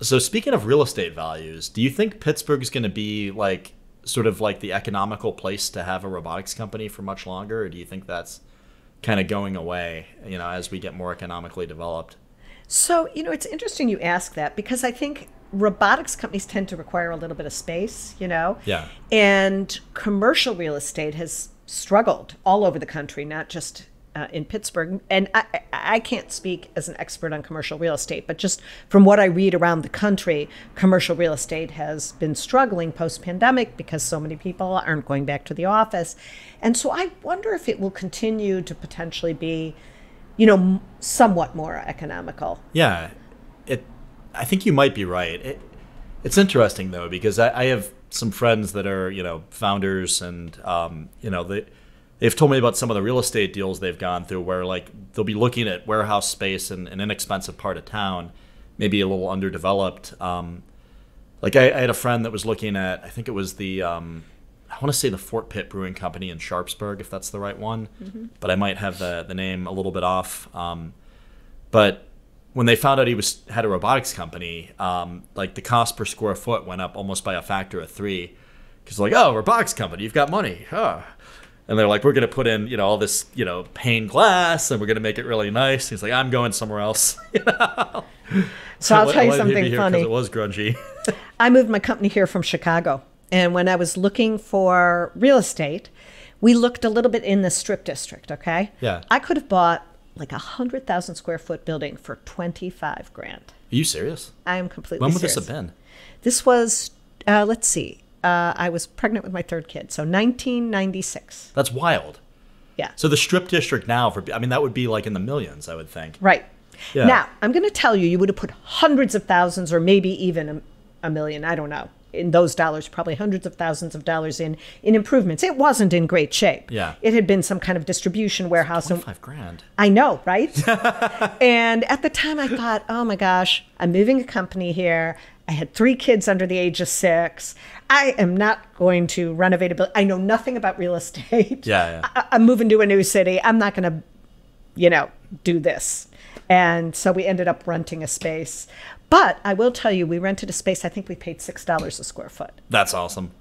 So speaking of real estate values, do you think Pittsburgh's going to be like sort of like the economical place to have a robotics company for much longer, or do you think that's kind of going away, you know, as we get more economically developed? So, you know, it's interesting you ask that because I think robotics companies tend to require a little bit of space, you know? Yeah. And commercial real estate has struggled all over the country, not just uh, in Pittsburgh. And I, I can't speak as an expert on commercial real estate, but just from what I read around the country, commercial real estate has been struggling post pandemic because so many people aren't going back to the office. And so I wonder if it will continue to potentially be, you know, somewhat more economical. Yeah. It, I think you might be right. It, it's interesting though, because I, I have some friends that are, you know, founders and, um, you know, they, they've told me about some of the real estate deals they've gone through where like they'll be looking at warehouse space in an inexpensive part of town, maybe a little underdeveloped. Um, like I, I, had a friend that was looking at, I think it was the, um, I want to say the Fort Pitt Brewing Company in Sharpsburg, if that's the right one, mm-hmm. but I might have the, the name a little bit off. Um, but when they found out he was had a robotics company, um, like the cost per square foot went up almost by a factor of three. Because like, oh, robotics company, you've got money. Huh and they're like, we're gonna put in, you know, all this, you know, pane glass, and we're gonna make it really nice. He's like, I'm going somewhere else. you know? So I'll tell you something funny. It was grungy. I moved my company here from Chicago, and when I was looking for real estate, we looked a little bit in the Strip District. Okay. Yeah. I could have bought like a hundred thousand square foot building for twenty five grand. Are you serious? I am completely. When would serious. this have been? This was, uh, let's see, uh, I was pregnant with my third kid, so 1996. That's wild. Yeah. So the strip district now, for I mean, that would be like in the millions, I would think. Right. Yeah. Now, I'm going to tell you, you would have put hundreds of thousands or maybe even a, a million, I don't know, in those dollars, probably hundreds of thousands of dollars in in improvements. It wasn't in great shape. Yeah. It had been some kind of distribution warehouse. Five grand. I know, right? and at the time, I thought, oh my gosh, I'm moving a company here. I had three kids under the age of six. I am not going to renovate a building. I know nothing about real estate. Yeah, yeah. I- I'm moving to a new city. I'm not going to, you know, do this. And so we ended up renting a space. But I will tell you, we rented a space. I think we paid six dollars a square foot. That's awesome.